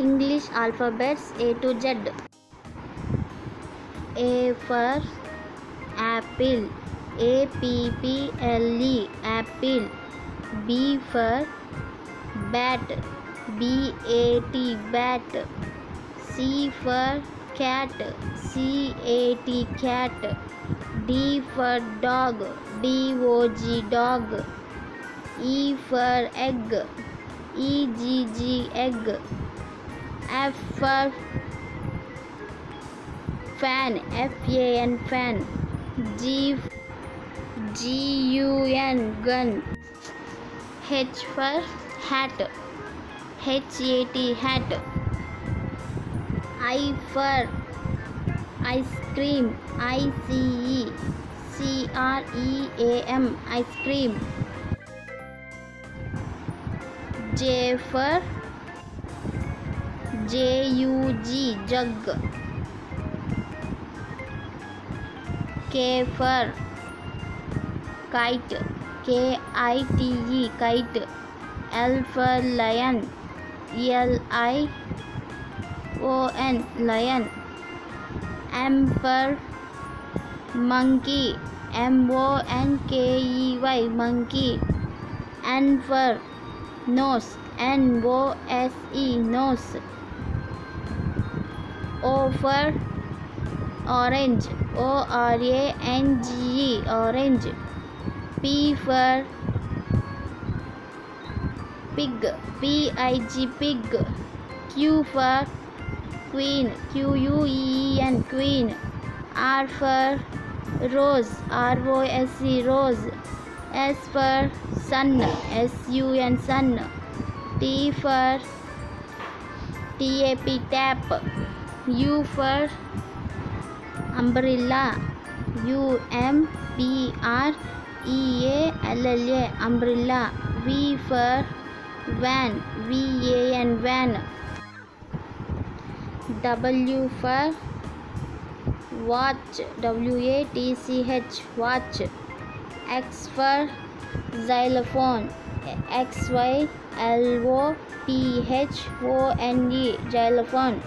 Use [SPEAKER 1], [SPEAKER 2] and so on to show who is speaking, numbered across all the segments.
[SPEAKER 1] English alphabets A to Z. A for apple. A P P L E apple. B for bat. B A T bat. C for cat. C A T cat. D for dog. D O G dog. E for egg. E G G egg. F for fan. F A N fan. G G U N gun. H for hat. H A T hat. I for ice cream. I C E C R E A M ice cream. J for J U G jug K for kite K I T E kite L for lion L I O N lion M M for monkey M O N K E Y monkey N for nose N O S E nose O for orange O R A N G orange P for pig P I G pig Q for queen Q U E N queen R for rose R O S C rose S for sun S U N sun T for T A P tap U for umbrella. U M B R E A L L A umbrella. V for van. V A N van. W for watch. W A T C H watch. X for xylophone. X Y L O P H O N E xylophone.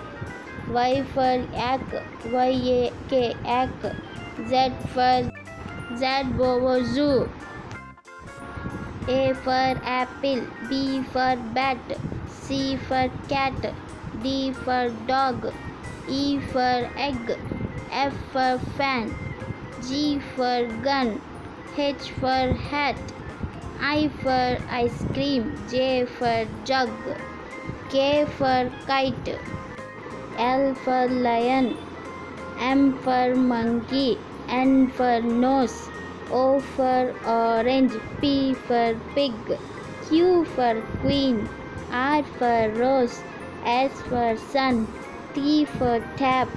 [SPEAKER 1] Y for yak, Y A के yak, Z for Z बोवो zoo A for apple, B for bat, C for cat, D for dog, E for egg, F for fan, G for gun H for hat, I for ice cream, J for jug, K for kite. L for lion. M for monkey. N for nose. O for orange. P for pig. Q for queen. R for rose. S for sun. T for tap.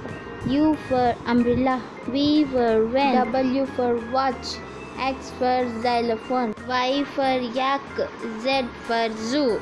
[SPEAKER 1] U for umbrella. V for van. W for watch. X for xylophone. Y for yak. Z for zoo.